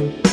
Bye.